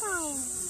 哦